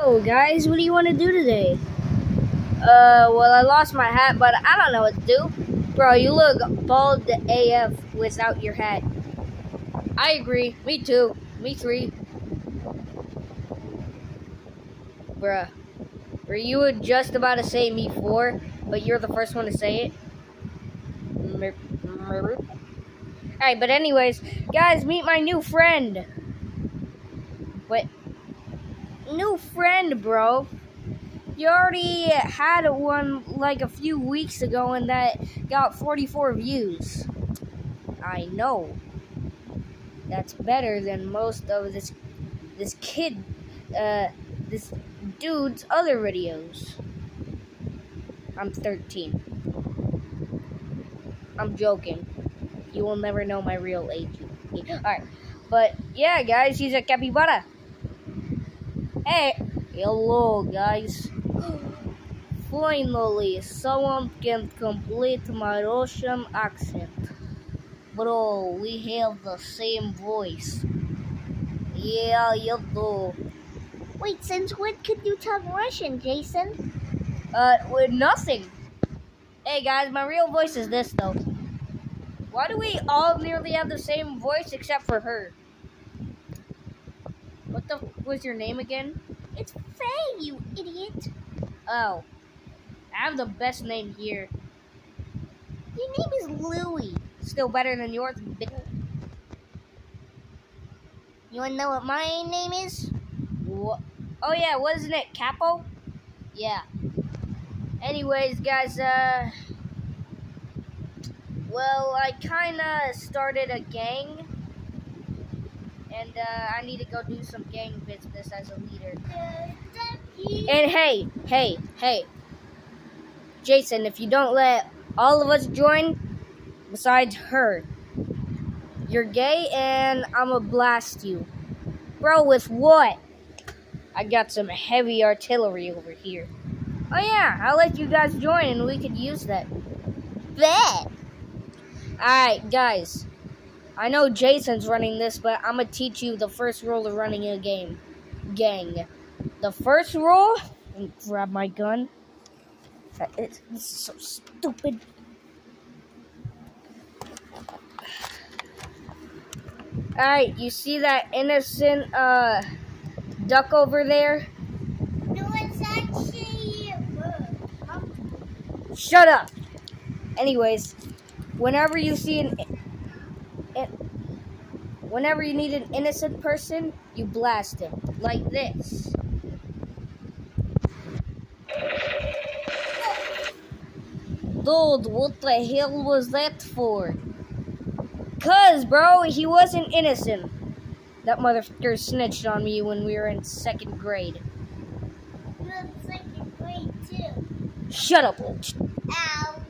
Oh, guys, what do you want to do today? Uh, well, I lost my hat, but I don't know what to do. Bro, you look bald AF without your hat. I agree. Me too. Me three. Bruh. Were you were just about to say me four, but you're the first one to say it? Alright, but anyways, guys, meet my new friend. What? New friend, bro. You already had one like a few weeks ago and that got 44 views. I know. That's better than most of this this kid uh this dude's other videos. I'm 13. I'm joking. You will never know my real age. Alright. But yeah, guys, he's a capybara. Hey, hello, guys. Finally, someone can complete my Russian accent. Bro, we have the same voice. Yeah, you do. Wait, since when could you talk Russian, Jason? Uh, with nothing. Hey guys, my real voice is this though. Why do we all nearly have the same voice except for her? What the was your name again? It's Faye, you idiot. Oh. I have the best name here. Your name is Louie. Still better than yours. You wanna know what my name is? What? Oh yeah, wasn't it Capo? Yeah. Anyways, guys, uh well, I kind of started a gang, and uh, I need to go do some gang business as a leader. And hey, hey, hey, Jason, if you don't let all of us join, besides her, you're gay, and I'ma blast you. Bro, with what? I got some heavy artillery over here. Oh yeah, I'll let you guys join and we could use that. Bet! Alright, guys. I know Jason's running this, but I'm gonna teach you the first rule of running a game. Gang. The first rule, grab my gun. It's, it's so stupid. Alright, you see that innocent uh duck over there? No, it's actually Shut up. Anyways, whenever you see an, whenever you need an innocent person, you blast him like this. Dude, what the hell was that for? Cuz, bro, he wasn't innocent. That motherfucker snitched on me when we were in second grade. In second grade too. Shut up. Ow.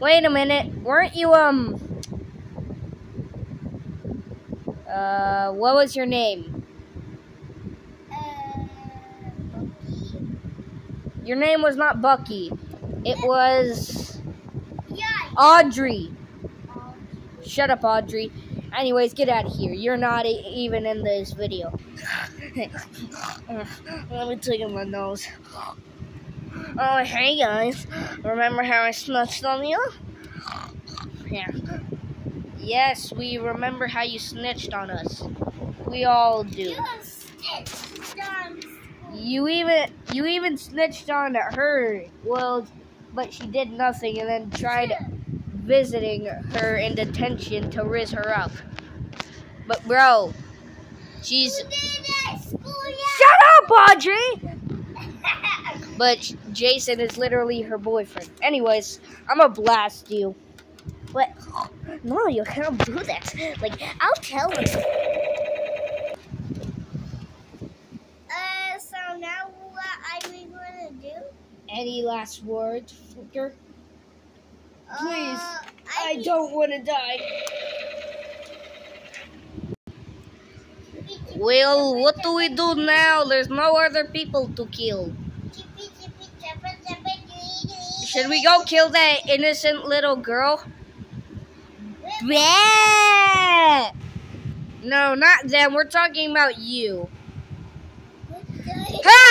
Wait a minute. Weren't you, um... Uh, what was your name? Uh, Bucky. Your name was not Bucky. It was yeah. Audrey. Shut up, Audrey. Anyways, get out of here. You're not e even in this video. Let me take my nose. Oh, hey guys. Remember how I snitched on you? Yeah. Yes, we remember how you snitched on us. We all do. You snitched on You even you even snitched on her. Well, but she did nothing and then tried visiting her in detention to riz her up. But bro, she's You did it at school, yeah. Shut up, Audrey! But Jason is literally her boyfriend. Anyways, I'm gonna blast you. But no, you can't do that. Like I'll tell her. Uh, so now what are we gonna do? Any last words, Flicker? Please, Uh, I need- don't want to die. Well, what do we do now? There's no other people to kill. Should we go kill that innocent little girl? Bleh! No, not them. We're talking about you. Hey!